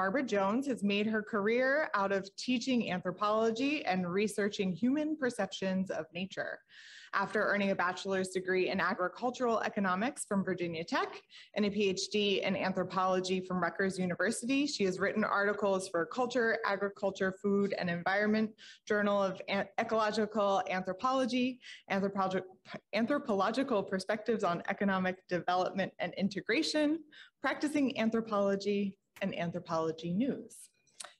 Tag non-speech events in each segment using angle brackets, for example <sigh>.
Barbara Jones has made her career out of teaching anthropology and researching human perceptions of nature. After earning a bachelor's degree in agricultural economics from Virginia Tech and a PhD in anthropology from Rutgers University, she has written articles for Culture, Agriculture, Food, and Environment, Journal of An Ecological Anthropology, Anthropolog Anthropological Perspectives on Economic Development and Integration, Practicing Anthropology, and Anthropology News.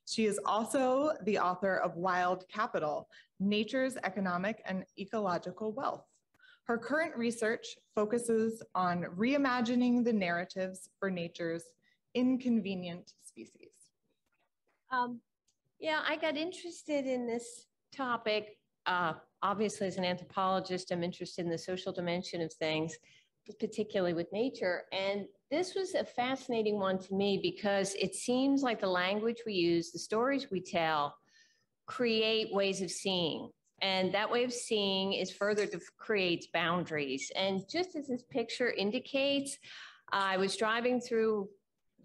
She is also the author of Wild Capital, Nature's Economic and Ecological Wealth. Her current research focuses on reimagining the narratives for nature's inconvenient species. Um, yeah, I got interested in this topic. Uh, obviously, as an anthropologist, I'm interested in the social dimension of things, particularly with nature. And this was a fascinating one to me because it seems like the language we use, the stories we tell, create ways of seeing. And that way of seeing is further to creates boundaries. And just as this picture indicates, I was driving through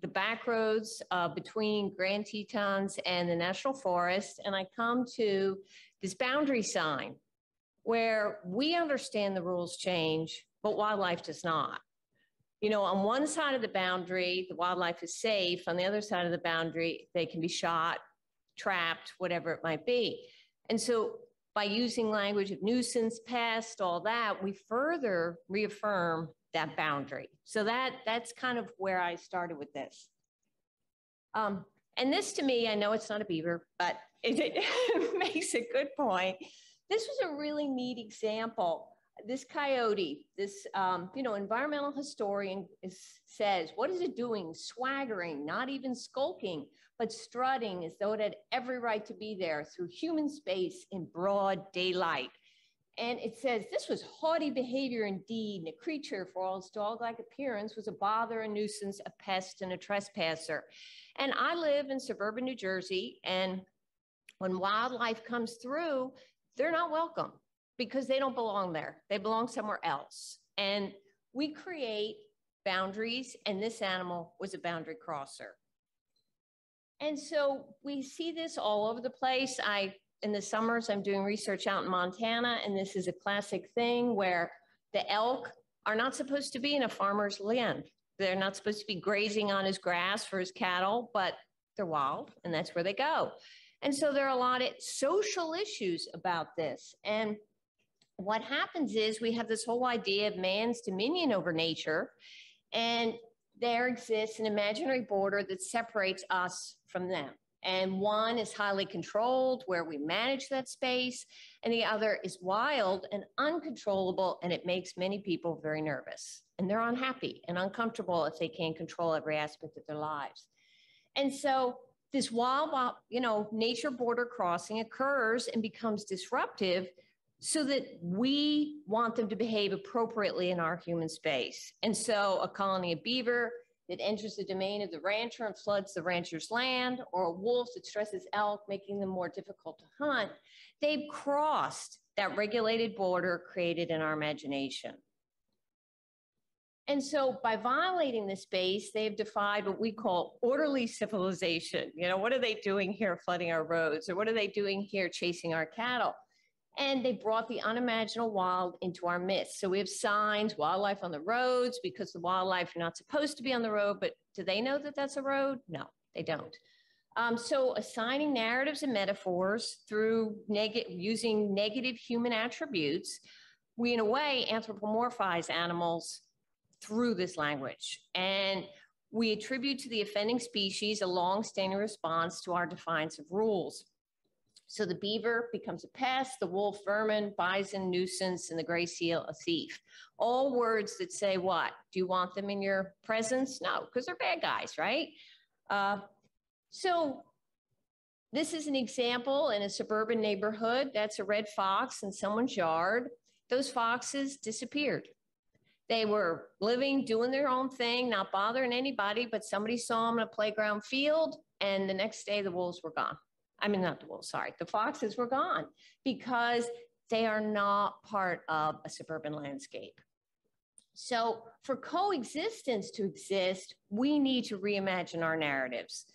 the back roads uh, between Grand Tetons and the National Forest, and I come to this boundary sign where we understand the rules change, but wildlife does not. You know, on one side of the boundary, the wildlife is safe. On the other side of the boundary, they can be shot, trapped, whatever it might be. And so by using language of nuisance, pest, all that, we further reaffirm that boundary. So that that's kind of where I started with this. Um, and this to me, I know it's not a beaver, but it, <laughs> it makes a good point. This was a really neat example. This coyote, this um, you know environmental historian is, says, what is it doing? Swaggering, not even skulking, but strutting as though it had every right to be there through human space in broad daylight. And it says this was haughty behavior indeed, and a creature, for all its dog like appearance, was a bother, a nuisance, a pest, and a trespasser. And I live in suburban New Jersey, and when wildlife comes through, they're not welcome because they don't belong there. They belong somewhere else. And we create boundaries, and this animal was a boundary crosser. And so we see this all over the place. I, in the summers, I'm doing research out in Montana, and this is a classic thing where the elk are not supposed to be in a farmer's land. They're not supposed to be grazing on his grass for his cattle, but they're wild, and that's where they go. And so there are a lot of social issues about this. And what happens is we have this whole idea of man's dominion over nature, and there exists an imaginary border that separates us from them. And one is highly controlled, where we manage that space, and the other is wild and uncontrollable, and it makes many people very nervous. And they're unhappy and uncomfortable if they can't control every aspect of their lives. And so this wild, wild you know, nature border crossing occurs and becomes disruptive so that we want them to behave appropriately in our human space. And so a colony of beaver that enters the domain of the rancher and floods the rancher's land, or a wolf that stresses elk, making them more difficult to hunt, they've crossed that regulated border created in our imagination. And so by violating the space, they've defied what we call orderly civilization. You know, what are they doing here flooding our roads? Or what are they doing here chasing our cattle? And they brought the unimaginable wild into our midst. So we have signs, wildlife on the roads, because the wildlife are not supposed to be on the road, but do they know that that's a road? No, they don't. Um, so assigning narratives and metaphors through neg- using negative human attributes, we in a way anthropomorphize animals through this language. And we attribute to the offending species a long-standing response to our defiance of rules. So the beaver becomes a pest, the wolf vermin, bison nuisance, and the gray seal a thief. All words that say what? Do you want them in your presence? No, because they're bad guys, right? Uh, so this is an example in a suburban neighborhood. That's a red fox in someone's yard. Those foxes disappeared. They were living, doing their own thing, not bothering anybody, but somebody saw them in a playground field, and the next day the wolves were gone. I mean, not the wolves, sorry, the foxes were gone because they are not part of a suburban landscape. So, for coexistence to exist, we need to reimagine our narratives.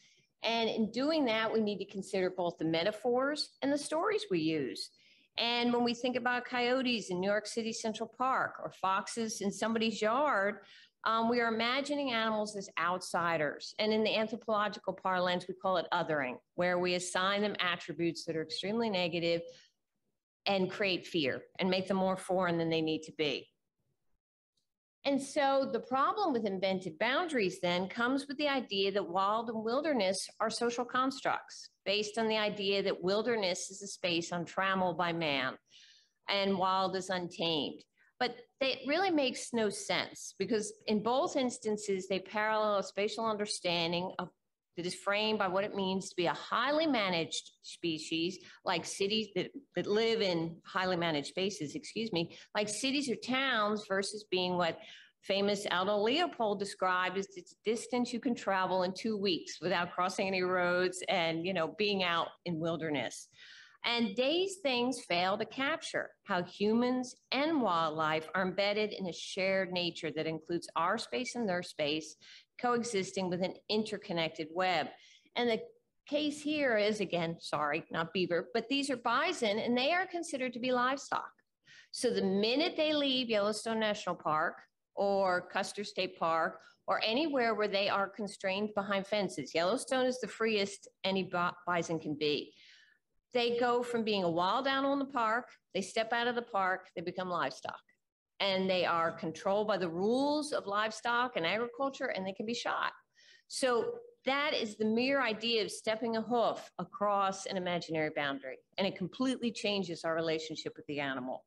And in doing that, we need to consider both the metaphors and the stories we use. And when we think about coyotes in New York City Central Park or foxes in somebody's yard, um, we are imagining animals as outsiders. And in the anthropological parlance, we call it othering, where we assign them attributes that are extremely negative and create fear and make them more foreign than they need to be. And so the problem with invented boundaries then comes with the idea that wild and wilderness are social constructs based on the idea that wilderness is a space untrammeled by man and wild is untamed. But it really makes no sense because in both instances, they parallel a spatial understanding of that is framed by what it means to be a highly managed species, like cities that, that live in highly managed spaces, excuse me, like cities or towns versus being what famous Aldo Leopold described as the distance you can travel in two weeks without crossing any roads and, you know, being out in wilderness. And these things fail to capture how humans and wildlife are embedded in a shared nature that includes our space and their space, coexisting with an interconnected web. And the case here is again, sorry, not beaver, but these are bison and they are considered to be livestock. So the minute they leave Yellowstone National Park or Custer State Park or anywhere where they are constrained behind fences, Yellowstone is the freest any bison can be. They go from being a wild animal in the park, they step out of the park, they become livestock and they are controlled by the rules of livestock and agriculture and they can be shot. So that is the mere idea of stepping a hoof across an imaginary boundary and it completely changes our relationship with the animal.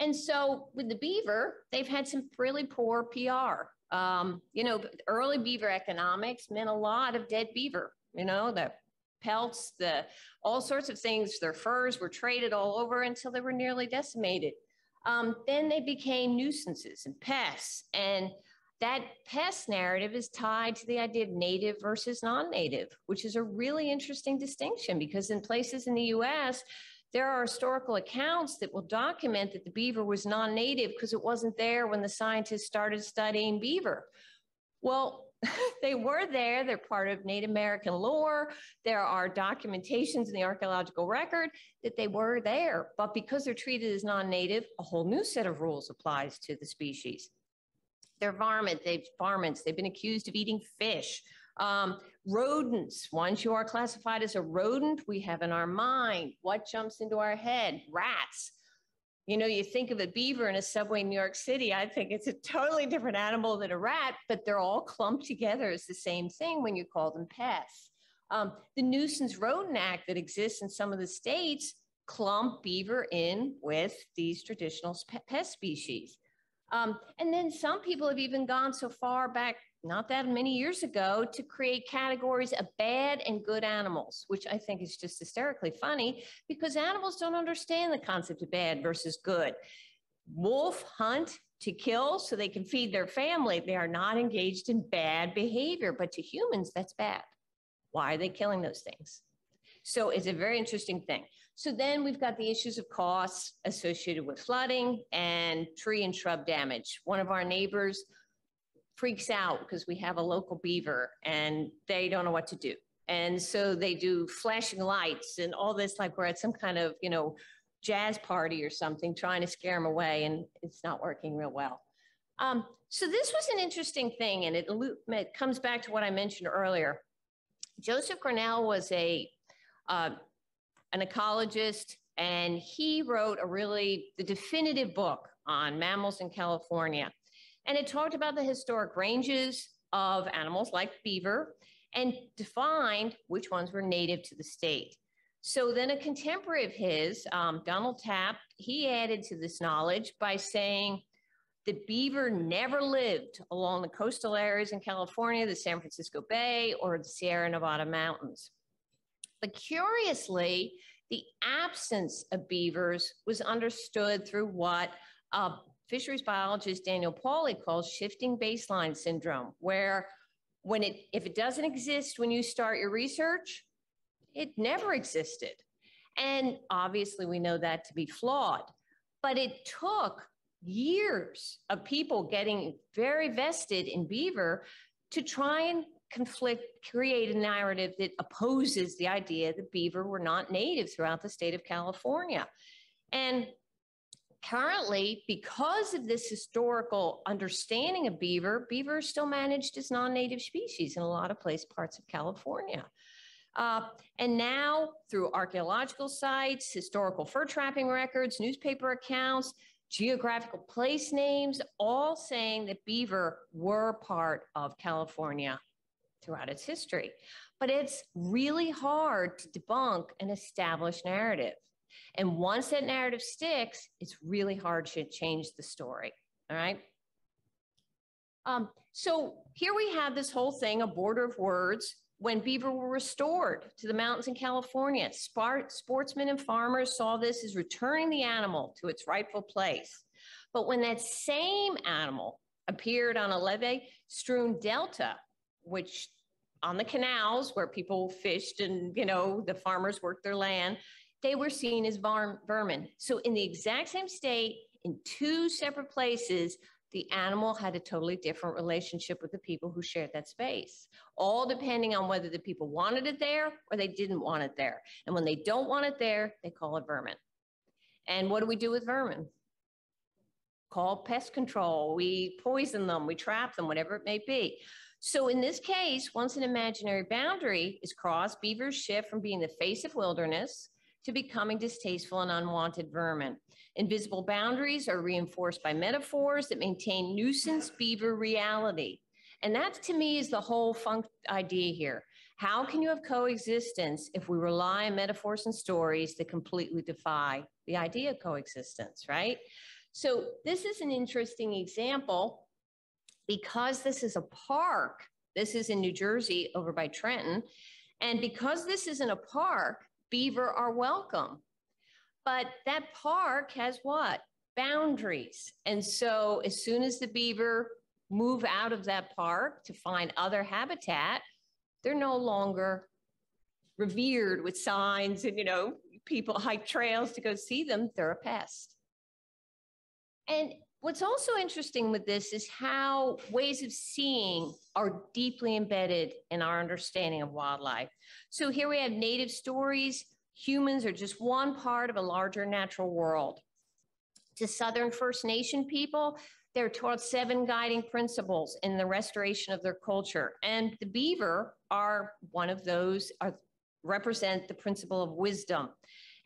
And so with the beaver, they've had some really poor PR. Um, you know, early beaver economics meant a lot of dead beaver, you know, the pelts, the all sorts of things, their furs were traded all over until they were nearly decimated. Um, then they became nuisances and pests. And that pest narrative is tied to the idea of native versus non native, which is a really interesting distinction because in places in the US, there are historical accounts that will document that the beaver was non native because it wasn't there when the scientists started studying beaver. Well, <laughs> they were there. They're part of Native American lore. There are documentations in the archaeological record that they were there. But because they're treated as non native, a whole new set of rules applies to the species. They're varmint, they've varmints, they've been accused of eating fish. Um, rodents, once you are classified as a rodent, we have in our mind what jumps into our head rats. You know, you think of a beaver in a subway in New York City, I think it's a totally different animal than a rat, but they're all clumped together as the same thing when you call them pests. Um, the Nuisance Rodent Act that exists in some of the states clump beaver in with these traditional pest species. Um, and then some people have even gone so far back not that many years ago to create categories of bad and good animals, which I think is just hysterically funny because animals don't understand the concept of bad versus good. Wolf hunt to kill so they can feed their family. They are not engaged in bad behavior, but to humans, that's bad. Why are they killing those things? So it's a very interesting thing. So then we've got the issues of costs associated with flooding and tree and shrub damage. One of our neighbors freaks out because we have a local beaver and they don't know what to do. And so they do flashing lights and all this, like we're at some kind of, you know, jazz party or something, trying to scare them away, and it's not working real well. Um, so this was an interesting thing, and it, it, comes back to what I mentioned earlier. Joseph Grinnell was a uh, an ecologist, and he wrote a really the definitive book on mammals in California. And it talked about the historic ranges of animals like beaver and defined which ones were native to the state. So then a contemporary of his, um, Donald Tappe, he added to this knowledge by saying the beaver never lived along the coastal areas in California, the San Francisco Bay, or the Sierra Nevada mountains. But curiously, the absence of beavers was understood through what uh, fisheries biologist Daniel Pauly calls shifting baseline syndrome, where when it if it doesn't exist when you start your research, it never existed. And obviously we know that to be flawed. But it took years of people getting very vested in beaver to try and conflict, create a narrative that opposes the idea that beaver were not native throughout the state of California. And currently, because of this historical understanding of beaver, beaver is still managed as non-native species in a lot of place parts of California. Uh, and now, through archaeological sites, historical fur trapping records, newspaper accounts, geographical place names, all saying that beaver were part of California throughout its history. But it's really hard to debunk an established narrative. And once that narrative sticks, it's really hard to change the story. All right. Um, so here we have this whole thing, a border of words, when beaver were restored to the mountains in California. Spart- sportsmen and farmers saw this as returning the animal to its rightful place. But when that same animal appeared on a levee strewn delta, which on the canals where people fished and, you know, the farmers worked their land, they were seen as vermin. So in the exact same state, in two separate places, the animal had a totally different relationship with the people who shared that space, all depending on whether the people wanted it there or they didn't want it there. And when they don't want it there, they call it vermin. And what do we do with vermin? Call pest control. We poison them, we trap them, whatever it may be. So in this case, once an imaginary boundary is crossed, beavers shift from being the face of wilderness to becoming distasteful and unwanted vermin. Invisible boundaries are reinforced by metaphors that maintain nuisance beaver reality. And that to me is the whole funk idea here. How can you have coexistence if we rely on metaphors and stories that completely defy the idea of coexistence, right? So this is an interesting example because this is a park. This is in New Jersey over by Trenton. And because this isn't a park, beaver are welcome. But that park has what? Boundaries. And so as soon as the beaver move out of that park to find other habitat, they're no longer revered with signs and, you know, people hike trails to go see them. They're a pest. And what's also interesting with this is how ways of seeing are deeply embedded in our understanding of wildlife. So here we have native stories humans are just one part of a larger natural world. To Southern First Nation people, they're taught seven guiding principles in the restoration of their culture. And the beaver are one of those, are, represent the principle of wisdom.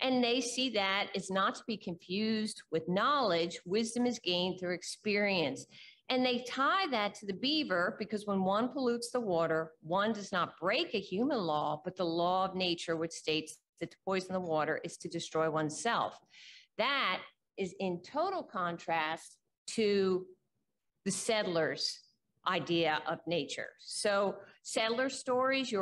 And they see that as not to be confused with knowledge. Wisdom is gained through experience. And they tie that to the beaver because when one pollutes the water, one does not break a human law, but the law of nature, which states that to poison the water is to destroy oneself. That is in total contrast to the settlers' idea of nature. So, settler stories,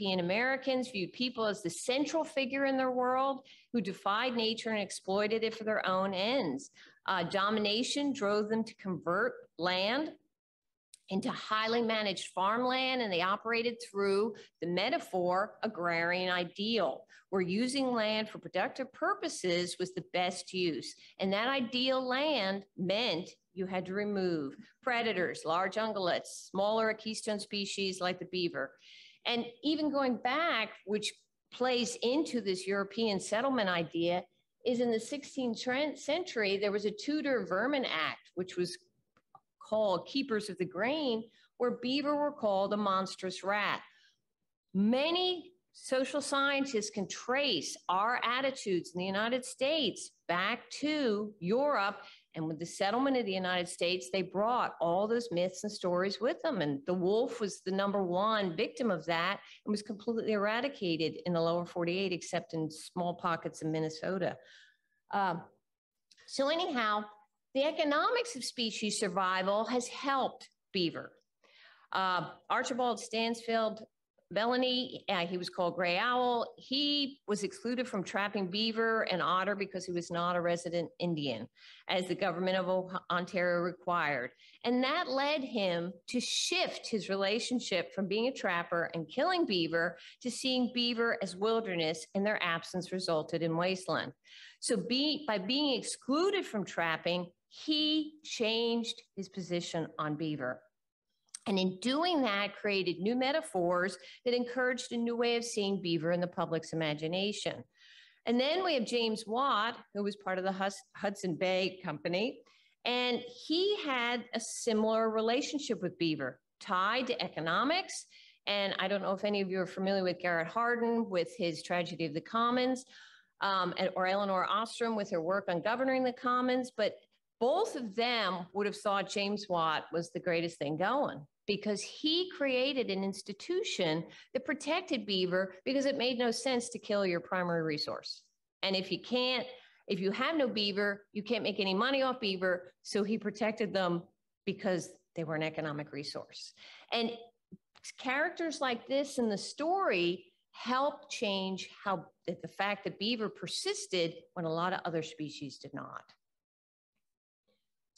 European Americans viewed people as the central figure in their world who defied nature and exploited it for their own ends. Uh, domination drove them to convert land into highly managed farmland, and they operated through the metaphor agrarian ideal, where using land for productive purposes was the best use. And that ideal land meant you had to remove predators, large ungulates, smaller keystone species like the beaver. And even going back, which plays into this European settlement idea, is in the 16th century, there was a Tudor Vermin Act, which was called keepers of the grain, where beaver were called a monstrous rat. Many social scientists can trace our attitudes in the United States back to Europe. And with the settlement of the United States, they brought all those myths and stories with them. And the wolf was the number one victim of that and was completely eradicated in the lower 48, except in small pockets in Minnesota. Um, so, anyhow, the economics of species survival has helped beaver. Uh, Archibald Stansfeld Belaney, uh, he was called Gray Owl. He was excluded from trapping beaver and otter because he was not a resident Indian, as the government of Ontario required. And that led him to shift his relationship from being a trapper and killing beaver to seeing beaver as wilderness, and their absence resulted in wasteland. So, be, by being excluded from trapping, he changed his position on beaver. And in doing that, created new metaphors that encouraged a new way of seeing beaver in the public's imagination. And then we have James Watt, who was part of the Hudson Bay Company. And he had a similar relationship with beaver, tied to economics. And I don't know if any of you are familiar with Garrett Hardin with his Tragedy of the Commons, um, or Elinor Ostrom with her work on governing the commons. But both of them would have thought James Watt was the greatest thing going because he created an institution that protected beaver because it made no sense to kill your primary resource. And if you can't, if you have no beaver, you can't make any money off beaver. So he protected them because they were an economic resource. And characters like this in the story help change how the fact that beaver persisted when a lot of other species did not.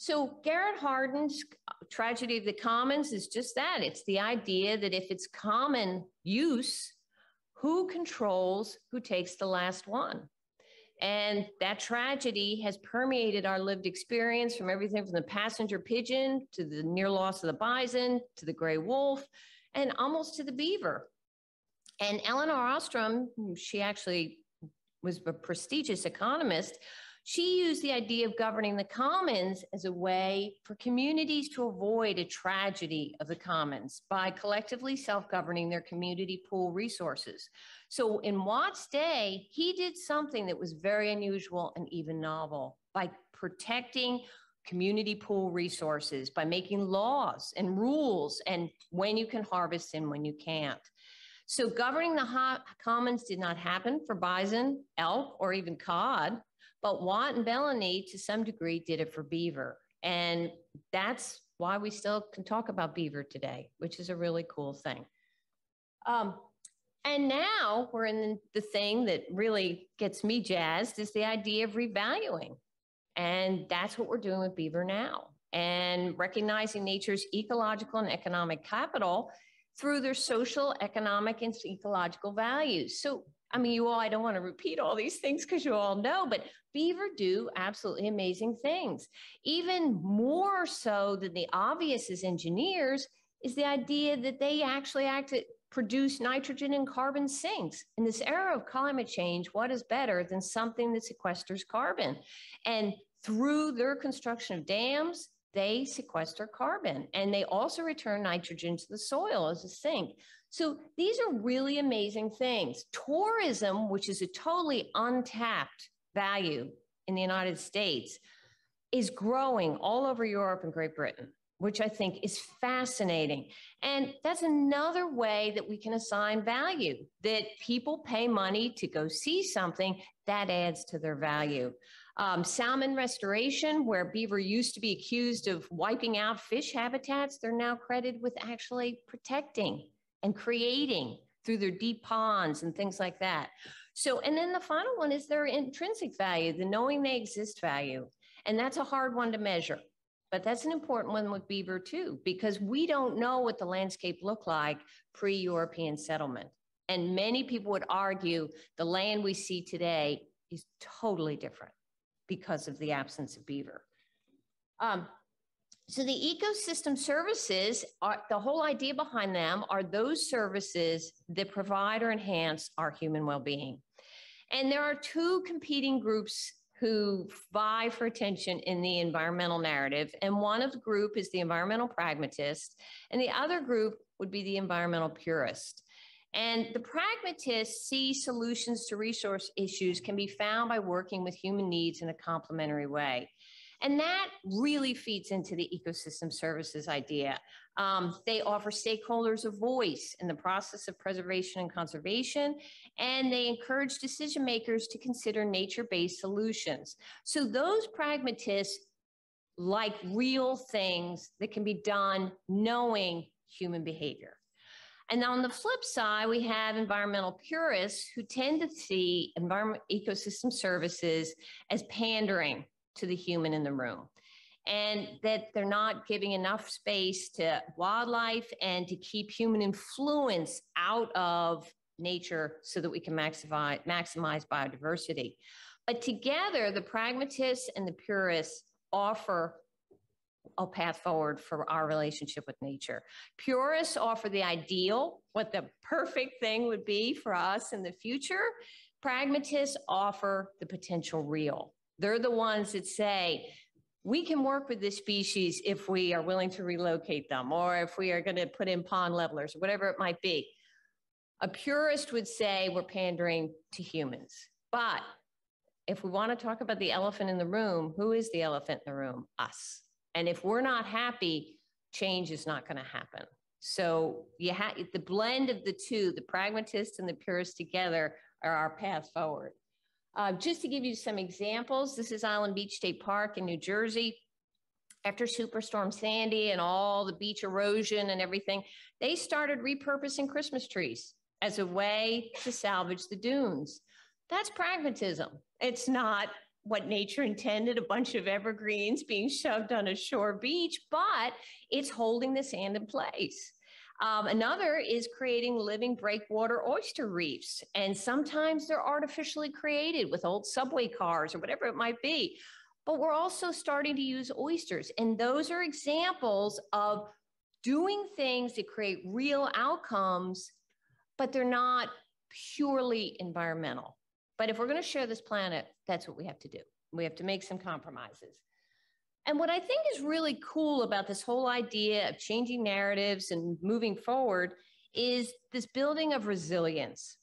So Garrett Hardin's Tragedy of the Commons is just that. It's the idea that if it's common use, who controls who takes the last one? And that tragedy has permeated our lived experience from everything from the passenger pigeon to the near loss of the bison to the gray wolf and almost to the beaver. And Elinor Ostrom, she actually was a prestigious economist, she used the idea of governing the commons as a way for communities to avoid a tragedy of the commons by collectively self governing their community pool resources. So, in Watt's day, he did something that was very unusual and even novel by protecting community pool resources, by making laws and rules and when you can harvest and when you can't. So, governing the commons did not happen for bison, elk, or even cod but Watt and Belaney, to some degree, did it for beaver. And that's why we still can talk about beaver today, which is a really cool thing. Um, and now we're in the thing that really gets me jazzed is the idea of revaluing. And that's what we're doing with beaver now. And recognizing nature's ecological and economic capital through their social, economic, and ecological values. So I mean, you all, I don't want to repeat all these things because you all know, but beaver do absolutely amazing things. Even more so than the obvious as engineers is the idea that they actually act produce nitrogen and carbon sinks. In this era of climate change, what is better than something that sequesters carbon? And through their construction of dams, they sequester carbon and they also return nitrogen to the soil as a sink. So these are really amazing things. Tourism, which is a totally untapped value in the United States, is growing all over Europe and Great Britain, which I think is fascinating. And that's another way that we can assign value, that people pay money to go see something that adds to their value. Um, salmon restoration, where beaver used to be accused of wiping out fish habitats, they're now credited with actually protecting and creating through their deep ponds and things like that. So, and then the final one is their intrinsic value, the knowing they exist value. And that's a hard one to measure. But that's an important one with beaver too, because we don't know what the landscape looked like pre European settlement. And many people would argue the land we see today is totally different because of the absence of beaver. Um, so the ecosystem services are the whole idea behind them are those services that provide or enhance our human well-being. And there are two competing groups who vie for attention in the environmental narrative. And one of the group is the environmental pragmatist, and the other group would be the environmental purist. And the pragmatists see solutions to resource issues can be found by working with human needs in a complementary way. And that really feeds into the ecosystem services idea. Um, they offer stakeholders a voice in the process of preservation and conservation, and they encourage decision makers to consider nature based solutions. So those pragmatists like real things that can be done knowing human behavior. And on the flip side, we have environmental purists who tend to see environment ecosystem services as pandering to the human in the room and that they're not giving enough space to wildlife and to keep human influence out of nature so that we can maximize, maximize biodiversity. But together, the pragmatists and the purists offer a path forward for our relationship with nature. Purists offer the ideal, what the perfect thing would be for us in the future. Pragmatists offer the potential real. They're the ones that say, we can work with this species if we are willing to relocate them or if we are going to put in pond levelers or whatever it might be. A purist would say we're pandering to humans. But if we want to talk about the elephant in the room, who is the elephant in the room? Us. And if we're not happy, change is not going to happen. So you have the blend of the two, the pragmatist and the purist together are our path forward. Uh, just to give you some examples, this is Island Beach State Park in New Jersey. After Superstorm Sandy and all the beach erosion and everything, they started repurposing Christmas trees as a way to salvage the dunes. That's pragmatism. It's not what nature intended, a bunch of evergreens being shoved on a shore beach, but it's holding the sand in place. Um, another is creating living breakwater oyster reefs. And sometimes they're artificially created with old subway cars or whatever it might be. But we're also starting to use oysters. And those are examples of doing things that create real outcomes, but they're not purely environmental. But if we're going to share this planet, that's what we have to do. We have to make some compromises. And what I think is really cool about this whole idea of changing narratives and moving forward is this building of resilience.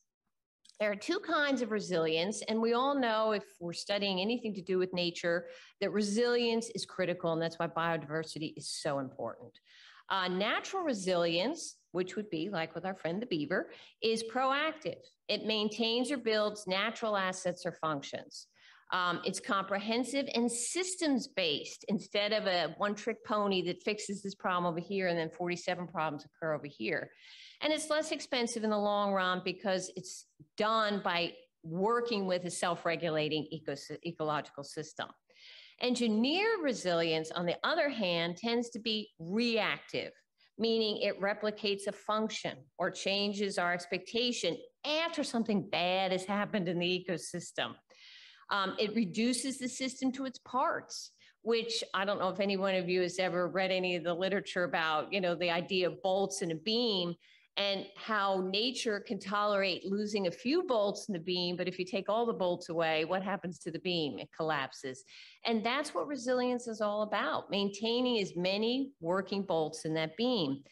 There are two kinds of resilience, and we all know if we're studying anything to do with nature, that resilience is critical, and that's why biodiversity is so important. Uh, natural resilience, which would be like with our friend the beaver, is proactive. It maintains or builds natural assets or functions. Um, it's comprehensive and systems based instead of a one trick pony that fixes this problem over here and then 47 problems occur over here. And it's less expensive in the long run because it's done by working with a self regulating ecological system. Engineered resilience, on the other hand, tends to be reactive, meaning it replicates a function or changes our expectation after something bad has happened in the ecosystem. Um, it reduces the system to its parts, which I don't know if any one of you has ever read any of the literature about, you know, the idea of bolts in a beam and how nature can tolerate losing a few bolts in the beam, but if you take all the bolts away, what happens to the beam? It collapses. And that's what resilience is all about, maintaining as many working bolts in that beam.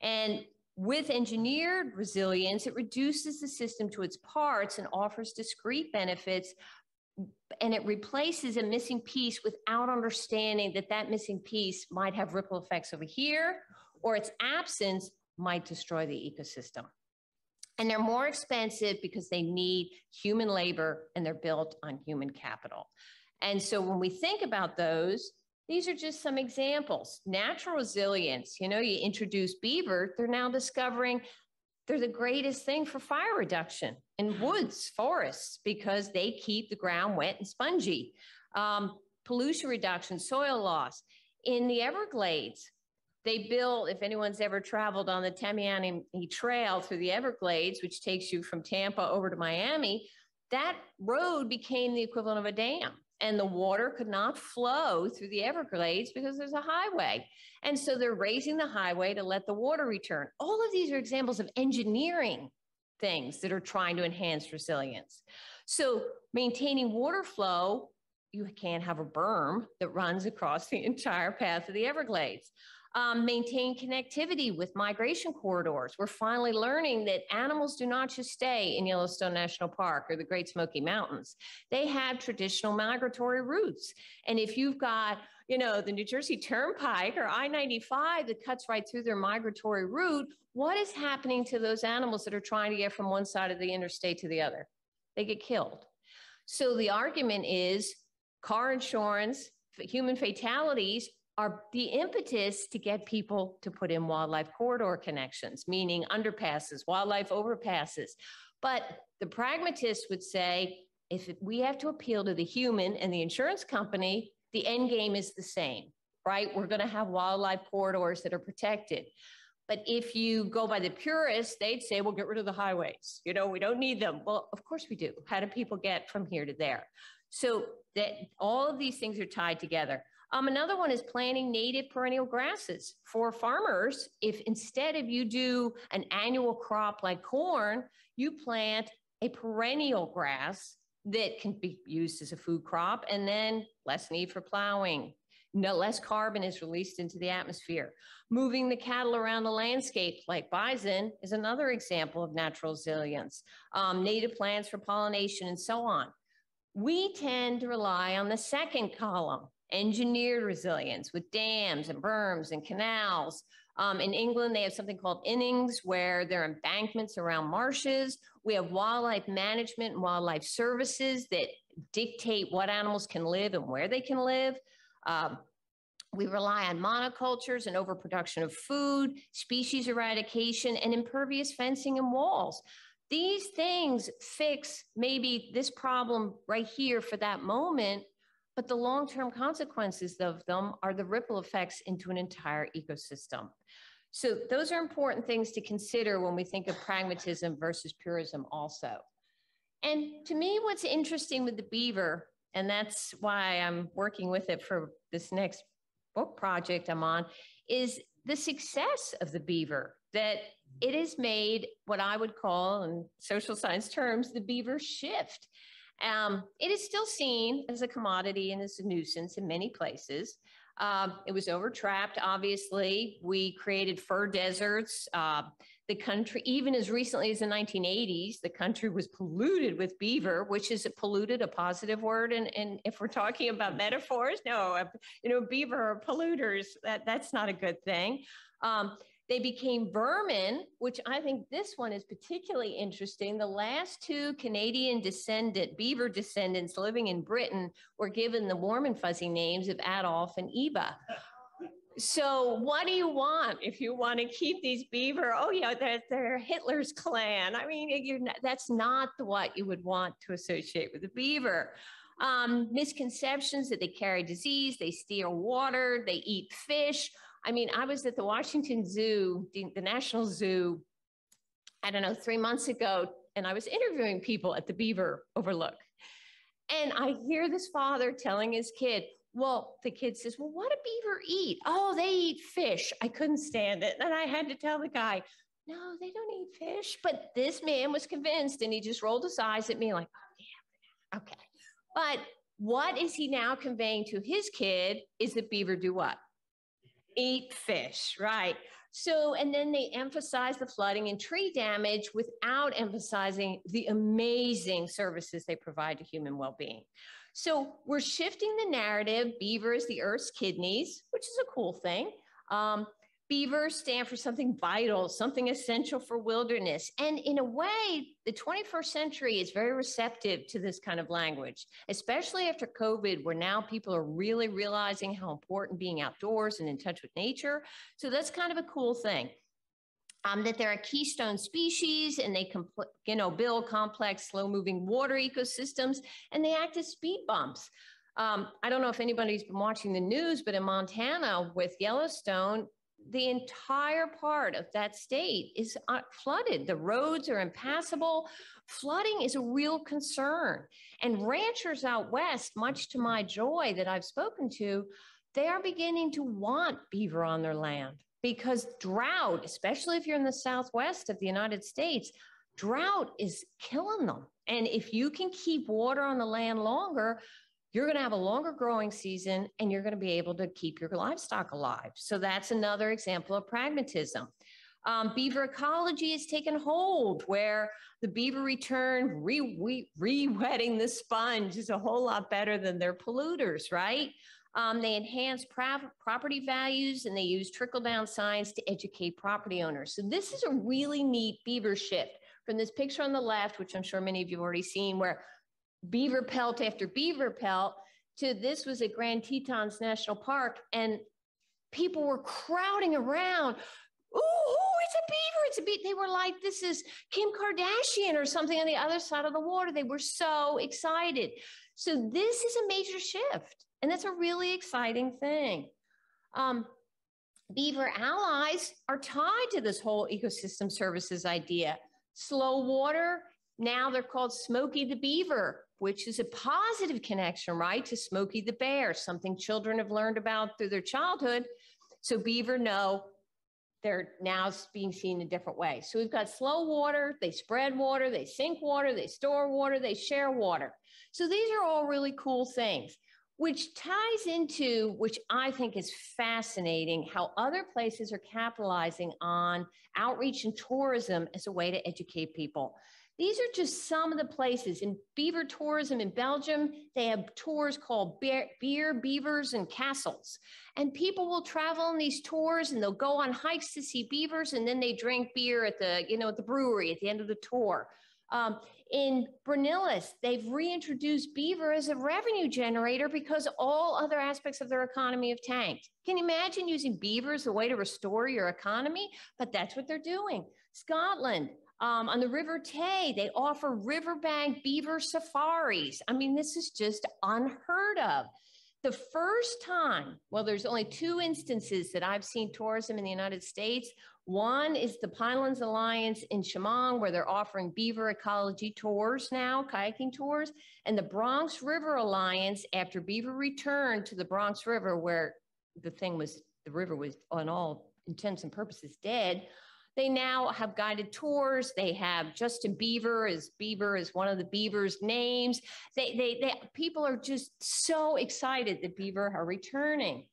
And with engineered resilience, it reduces the system to its parts and offers discrete benefits and it replaces a missing piece without understanding that that missing piece might have ripple effects over here or its absence might destroy the ecosystem. And they're more expensive because they need human labor and they're built on human capital. And so when we think about those, these are just some examples. Natural resilience, you know, you introduce beaver, they're now discovering they're the greatest thing for fire reduction in woods, forests, because they keep the ground wet and spongy. Um, pollution reduction, soil loss. In the Everglades, they built, if anyone's ever traveled on the Tamiami Trail through the Everglades, which takes you from Tampa over to Miami, that road became the equivalent of a dam and the water could not flow through the Everglades because there's a highway. And so they're raising the highway to let the water return. All of these are examples of engineering things that are trying to enhance resilience. So maintaining water flow, you can't have a berm that runs across the <laughs> entire path of the Everglades um, maintain connectivity with migration corridors. We're finally learning that animals do not just stay in Yellowstone National Park or the Great Smoky Mountains. They have traditional migratory routes. And if you've got, you know, the New Jersey Turnpike or I-95 that cuts right through their migratory route, what is happening to those animals that are trying to get from one side of the interstate to the other? They get killed. So the argument is car insurance, human fatalities are the impetus to get people to put in wildlife corridor connections, meaning underpasses, wildlife overpasses. But the pragmatist would say, if we have to appeal to the human and the insurance company, the end game is the same, right? We're going to have wildlife corridors that are protected. But if you go by the purists, they'd say, well, get rid of the highways. You know, we don't need them. Well, of course we do. How do people get from here to there? So that all of these things are tied together. Um, another one is planting native perennial grasses. For farmers, if instead of you do an annual crop like corn, you plant a perennial grass that can be used as a food crop and then less need for plowing. No less carbon is released into the atmosphere. Moving the cattle around the landscape, like bison, is another example of natural resilience. Um, native plants for pollination and so on. We tend to rely on the second column, engineered resilience with dams and berms and canals. Um, in England, they have something called innings where there are embankments around marshes. We have wildlife management and wildlife services that dictate what animals can live and where they can live. Um, we rely on monocultures and overproduction of food, species eradication, and impervious fencing and walls. These things fix maybe this problem right here for that moment, but the long-term consequences of them are the ripple effects into an entire ecosystem. So those are important things to consider when we think of pragmatism versus purism also. And to me, what's interesting with the beaver, and that's why I'm working with it for this next book project I'm on, is the success of the beaver, that it has made what I would call, in social science terms, the beaver shift. Um, it is still seen as a commodity and as a nuisance in many places. Um, it was overtrapped, obviously. We created fur deserts. Uh, the country, even as recently as the 1980s, the country was polluted with beaver, which is a polluted, a positive word. And, and if we're talking about metaphors, no, uh, you know, beaver are polluters. That, that's not a good thing. Um, they became vermin, which I think this one is particularly interesting. The last two Canadian descendant, beaver descendants living in Britain were given the warm and fuzzy names of Adolf and Eva. So what do you want if you want to keep these beaver? Oh yeah, they're, they're Hitler's clan. I mean, not, that's not what you would want to associate with a beaver. Um, misconceptions that they carry disease, they steal water, they eat fish. I mean, I was at the Washington Zoo, the National Zoo, I don't know, three months ago, and I was interviewing people at the Beaver Overlook. And I hear this father telling his kid, well, the kid says, Well, what do beaver eat? Oh, they eat fish. I couldn't stand it. And I had to tell the guy, No, they don't eat fish. But this man was convinced and he just rolled his eyes at me like, Oh, yeah, okay. But what is he now conveying to his kid is that beaver do what? Eat fish, right? So, and then they emphasize the flooding and tree damage without emphasizing the amazing services they provide to human well being. So, we're shifting the narrative. Beaver is the Earth's kidneys, which is a cool thing. Um, Beavers stand for something vital, something essential for wilderness. And in a way, the 21st century is very receptive to this kind of language, especially after COVID, where now people are really realizing how important being outdoors and in touch with nature. So that's kind of a cool thing. Um, that they're a keystone species and they compl- you know build complex slow moving water ecosystems and they act as speed bumps um, I don't know if anybody's been watching the news, but in Montana with Yellowstone, the entire part of that state is uh, flooded. The roads are impassable. Flooding is a real concern. And ranchers out west, much to my joy that I've spoken to, they are beginning to want beaver on their land because drought, especially if you're in the southwest of the United States, drought is killing them. And if you can keep water on the land longer, you're going to have a longer growing season and you're going to be able to keep your livestock alive. So that's another example of pragmatism. Um, beaver ecology has taken hold where the beaver return re, re, wetting the sponge is a whole lot better than their polluters, right? Um, they enhance property values and they use trickle down science to educate property owners. So this is a really neat beaver shift from this picture on the left, which I'm sure many of you have already seen, where beaver pelt after beaver pelt to this was at Grand Tetons National Park, and people were crowding around. Ooh, it's a beaver, it's a beaver. They were like, this is Kim Kardashian or something on the other side of the water. They were so excited. So this is a major shift, and that's a really exciting thing. Um, beaver allies are tied to this whole ecosystem services idea. Slow water now they're called Smokey the Beaver, which is a positive connection, right, to Smokey the Bear, something children have learned about through their childhood. So beaver know they're now being seen in different ways. So we've got slow water, they spread water, they sink water, they store water, they share water. So these are all really cool things, which ties into, which I think is fascinating, how other places are capitalizing on outreach and tourism as a way to educate people. These are just some of the places in beaver tourism in Belgium. They have tours called beer, beer, beavers, and castles. And people will travel on these tours and they'll go on hikes to see beavers and then they drink beer at the, you know, at the brewery at the end of the tour. Um, in Brennilis, they've reintroduced beaver as a revenue generator because all other aspects of their economy have tanked. Can you imagine using beaver as a way to restore your economy? But that's what they're doing. Scotland, um, on the River Tay, they offer riverbank beaver safaris. I mean, this is just unheard of. The first time, well, there's only two instances that I've seen tourism in the United States. One is the Pinelands Alliance in Chemong, where they're offering beaver ecology tours now, kayaking tours, and the Bronx River Alliance, after beaver returned to the Bronx River, where the thing was, the river was on all intents and purposes dead, they now have guided tours. They have Justin Beaver as Beaver is one of the Beaver's names. They, they, they, people are just so excited that Beaver are returning,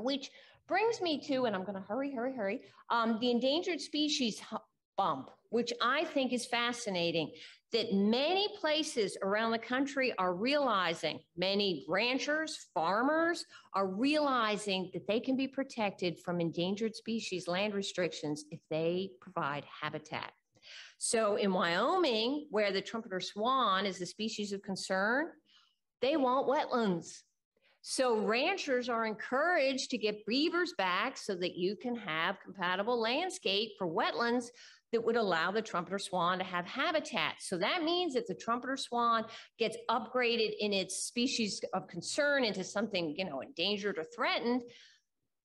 which brings me to, and I'm going to hurry, hurry, hurry, um, the endangered species bump, which I think is fascinating that many places around the country are realizing, many ranchers, farmers are realizing that they can be protected from endangered species land restrictions if they provide habitat. So in Wyoming, where the trumpeter swan is a species of concern, they want wetlands. So ranchers are encouraged to get beavers back so that you can have compatible landscape for wetlands that would allow the trumpeter swan to have habitat. So that means that the trumpeter swan gets upgraded in its species of concern into something, you know, endangered or threatened,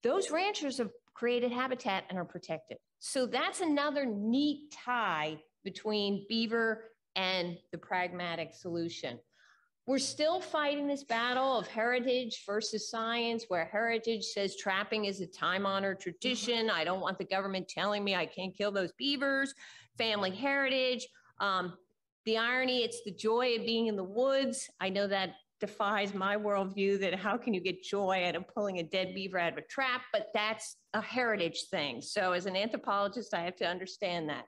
those ranchers have created habitat and are protected. So that's another neat tie between beaver and the pragmatic solution. We're still fighting this battle of heritage versus science, where heritage says trapping is a time honored tradition. I don't want the government telling me I can't kill those beavers. Family heritage. Um, the irony, it's the joy of being in the woods. I know that defies my worldview that how can you get joy out of pulling a dead beaver out of a trap, but that's a heritage thing. So as an anthropologist, I have to understand that.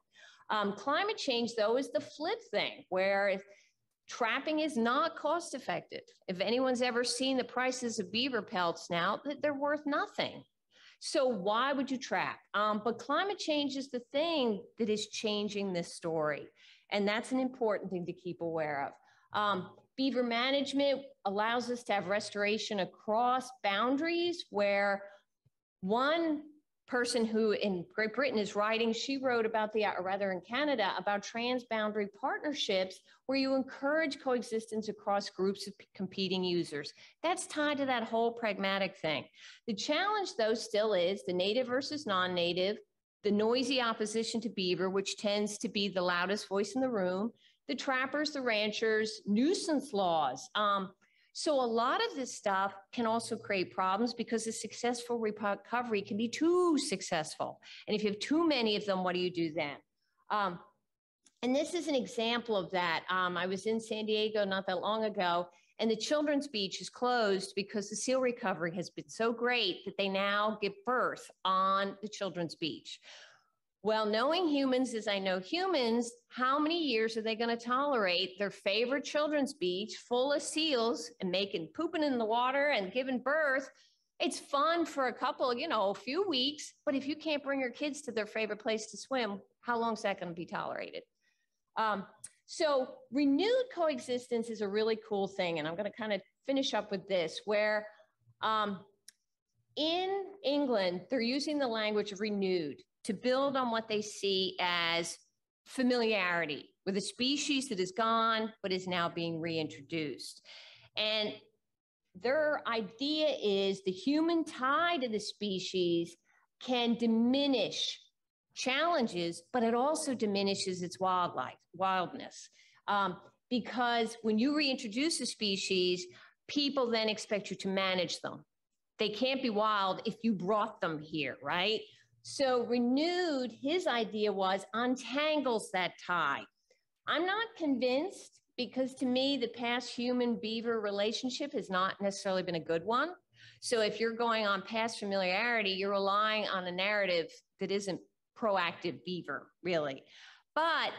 Um, climate change, though, is the flip thing, where trapping is not cost effective. If anyone's ever seen the prices of beaver pelts now, that they're worth nothing. So why would you trap? Um, but climate change is the thing that is changing this story. And that's an important thing to keep aware of. Um, beaver management allows us to have restoration across boundaries where one person who in Great Britain is writing, she wrote about the, or rather in Canada, about transboundary partnerships where you encourage coexistence across groups of competing users. That's tied to that whole pragmatic thing. The challenge, though, still is the native versus non native, the noisy opposition to beaver, which tends to be the loudest voice in the room, the trappers, the ranchers, nuisance laws. Um, so a lot of this stuff can also create problems because a successful recovery can be too successful. And if you have too many of them, what do you do then? Um, and this is an example of that. Um, I was in San Diego not that long ago, and the children's beach is closed because the seal recovery has been so great that they now give birth on the children's beach. Well, knowing humans as I know humans, how many years are they going to tolerate their favorite children's beach full of seals and making pooping in the water and giving birth? It's fun for a couple, you know, a few weeks, but if you can't bring your kids to their favorite place to swim, how long is that going to be tolerated? Um, so, renewed coexistence is a really cool thing. And I'm going to kind of finish up with this where um, in England, they're using the language of renewed to build on what they see as familiarity with a species that is gone but is now being reintroduced. And their idea is the human tie to the species can diminish challenges, but it also diminishes its wildlife, wildness. Um, because when you reintroduce a species, people then expect you to manage them. They can't be wild if you brought them here, right? So renewed, his idea was untangles that tie. I'm not convinced because to me, the past human beaver relationship has not necessarily been a good one. So if you're going on past familiarity, you're relying on a narrative that isn't proactive beaver, really. But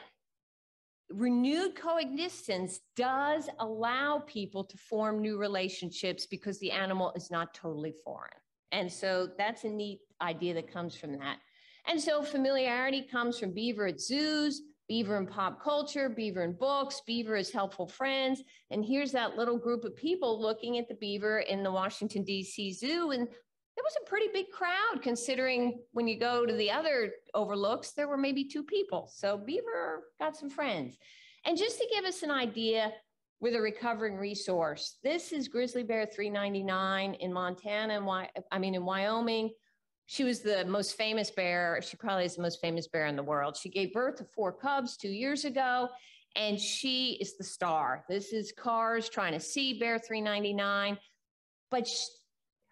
renewed coexistence does allow people to form new relationships because the animal is not totally foreign. And so that's a neat idea that comes from that. And so familiarity comes from beaver at zoos, beaver in pop culture, beaver in books, beaver as helpful friends. And here's that little group of people looking at the beaver in the Washington, D.C. Zoo. And there was a pretty big crowd considering when you go to the other overlooks, there were maybe two people. So beaver got some friends. And just to give us an idea, with a recovering resource. This is grizzly bear 399 in Montana and I mean in Wyoming. She was the most famous bear. She probably is the most famous bear in the world. She gave birth to four cubs two years ago, and she is the star. This is Cars trying to see Bear 399. But she,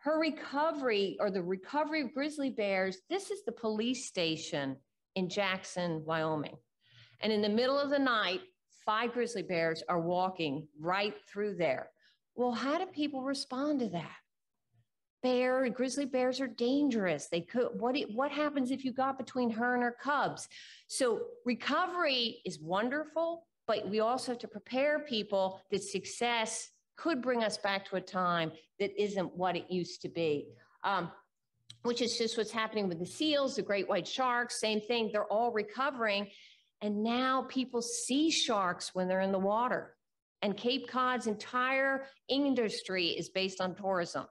her recovery or the recovery of grizzly bears, this is the police station in Jackson, Wyoming. And in the middle of the night, five grizzly bears are walking right through there. Well, how do people respond to that? Bear, grizzly bears are dangerous. They could, what, what happens if you got between her and her cubs? So recovery is wonderful, but we also have to prepare people that success could bring us back to a time that isn't what it used to be. Um, which is just what's happening with the seals, the great white sharks, same thing. They're all recovering. And now people see sharks when they're in the water. And Cape Cod's entire industry is based on tourism.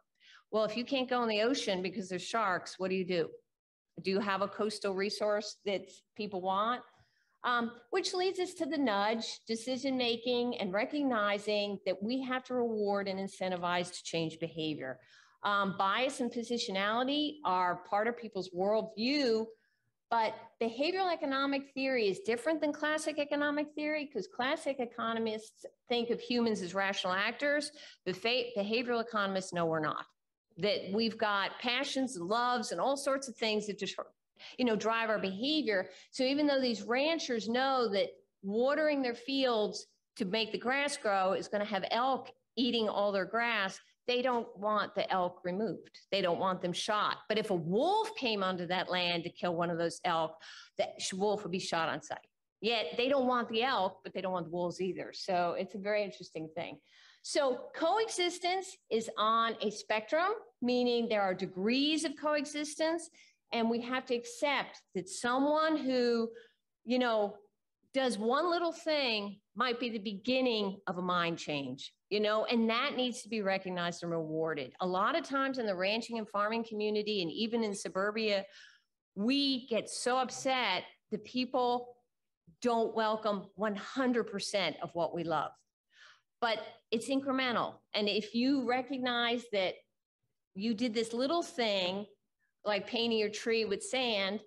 Well, if you can't go in the ocean because there's sharks, what do you do? Do you have a coastal resource that people want? Um, which leads us to the nudge, decision making, and recognizing that we have to reward and incentivize to change behavior. Um, bias and positionality are part of people's worldview but behavioral economic theory is different than classic economic theory because classic economists think of humans as rational actors. The behavioral economists know we're not. That we've got passions and loves and all sorts of things that just, you know, drive our behavior. So even though these ranchers know that watering their fields to make the grass grow is going to have elk eating all their grass, they don't want the elk removed. They don't want them shot. But if a wolf came onto that land to kill one of those elk, the wolf would be shot on sight. Yet they don't want the elk, but they don't want the wolves either. So it's a very interesting thing. So coexistence is on a spectrum, meaning there are degrees of coexistence. And we have to accept that someone who, you know, does one little thing might be the beginning of a mind change, you know, and that needs to be recognized and rewarded. A lot of times in the ranching and farming community, and even in suburbia, we get so upset that people don't welcome 100% of what we love. But it's incremental. And if you recognize that you did this little thing, like painting your tree with sand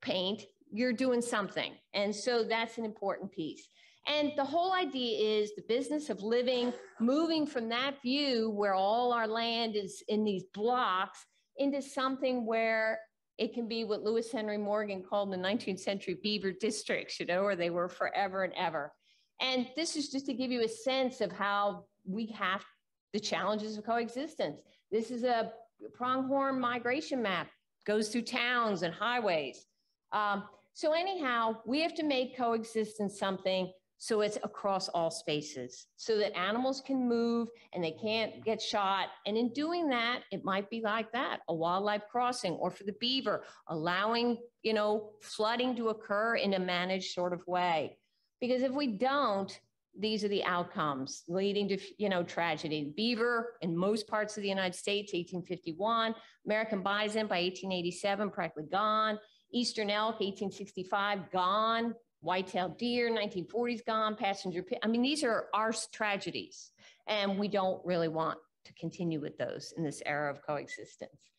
paint, you're doing something. And so that's an important piece. And the whole idea is the business of living, moving from that view where all our land is in these blocks into something where it can be what Lewis Henry Morgan called the 19th century beaver districts, you know, where they were forever and ever. And this is just to give you a sense of how we have the challenges of coexistence. This is a pronghorn migration map, goes through towns and highways. Um, so anyhow, we have to make coexistence something so it's across all spaces so that animals can move and they can't get shot. And in doing that, it might be like that, a wildlife crossing or for the beaver, allowing, you know, flooding to occur in a managed sort of way. Because if we don't, these are the outcomes leading to, you know, tragedy. Beaver in most parts of the United States, 1851, American bison by 1887, practically gone. Eastern elk, 1865, gone. White-tailed deer, 1940s, gone. Passenger, I mean, these are our tragedies, and we don't really want to continue with those in this era of coexistence.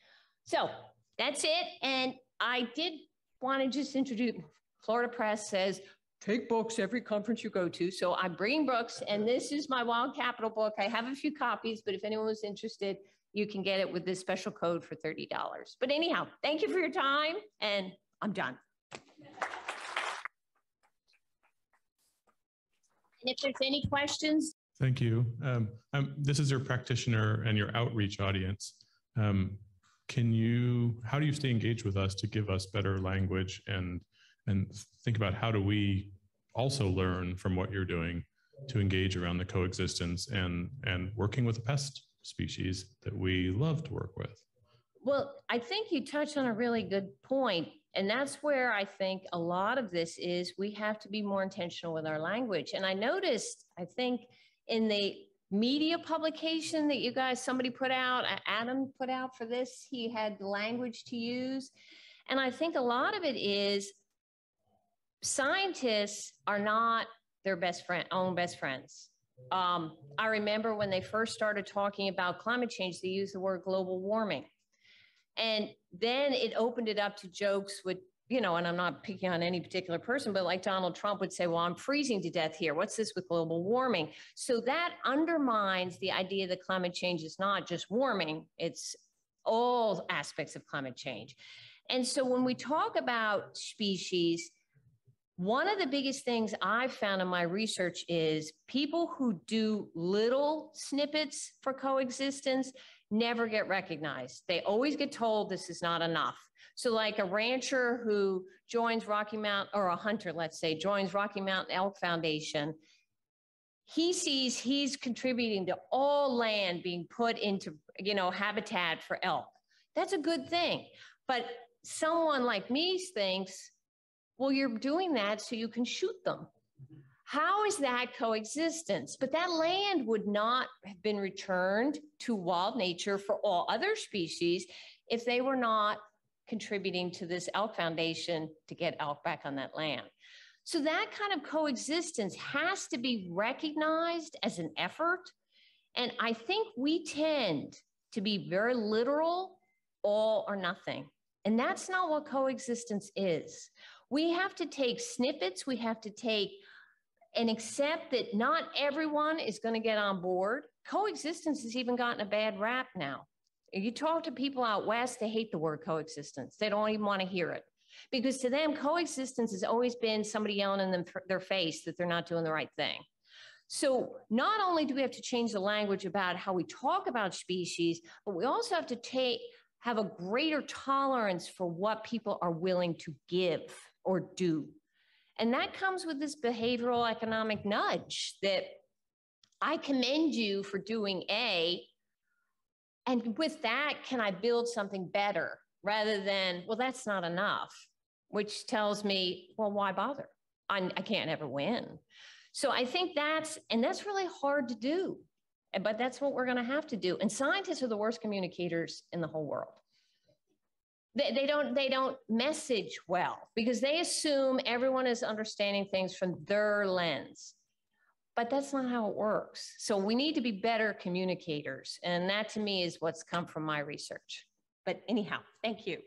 So that's it. And I did want to just introduce, Florida Press says, take books every conference you go to. So I'm bringing books, and this is my Wild Capital book. I have a few copies, but if anyone was interested, you can get it with this special code for $30. But anyhow, thank you for your time, and I'm done. If there's any questions. Thank you. Um, um, this is your practitioner and your outreach audience. Um, can you, how do you stay engaged with us to give us better language and, and think about how do we also learn from what you're doing to engage around the coexistence and, and working with the pest species that we love to work with? Well, I think you touched on a really good point. And that's where I think a lot of this is we have to be more intentional with our language. And I noticed, I think in the media publication that you guys, somebody put out, Adam put out for this, he had language to use. And I think a lot of it is scientists are not their best friend, own best friends. Um, I remember when they first started talking about climate change, they used the word global warming. And then it opened it up to jokes with, you know, and I'm not picking on any particular person, but like Donald Trump would say, well, I'm freezing to death here. What's this with global warming? So that undermines the idea that climate change is not just warming, it's all aspects of climate change. And so when we talk about species, one of the biggest things I've found in my research is people who do little snippets for coexistence never get recognized. They always get told this is not enough. So, like a rancher who joins Rocky Mountain, or a hunter, let's say, joins Rocky Mountain Elk Foundation, he sees he's contributing to all land being put into, you know, habitat for elk. That's a good thing. But someone like me thinks, well, you're doing that so you can shoot them. How is that coexistence? But that land would not have been returned to wild nature for all other species if they were not contributing to this elk foundation to get elk back on that land. So that kind of coexistence has to be recognized as an effort. And I think we tend to be very literal, all or nothing. And that's not what coexistence is. We have to take snippets, we have to take and accept that not everyone is going to get on board. Coexistence has even gotten a bad rap now. You talk to people out west, they hate the word coexistence. They don't even want to hear it because to them, coexistence has always been somebody yelling in them, their face that they're not doing the right thing. So not only do we have to change the language about how we talk about species, but we also have to take have a greater tolerance for what people are willing to give or do. And that comes with this behavioral economic nudge that I commend you for doing A. And with that, can I build something better rather than, well, that's not enough, which tells me, well, why bother? I, I can't ever win. So I think that's, and that's really hard to do. But that's what we're going to have to do. And scientists are the worst communicators in the whole world they, they don't they don't message well because they assume everyone is understanding things from their lens. But that's not how it works. So we need to be better communicators. And that to me is what's come from my research. But anyhow thank you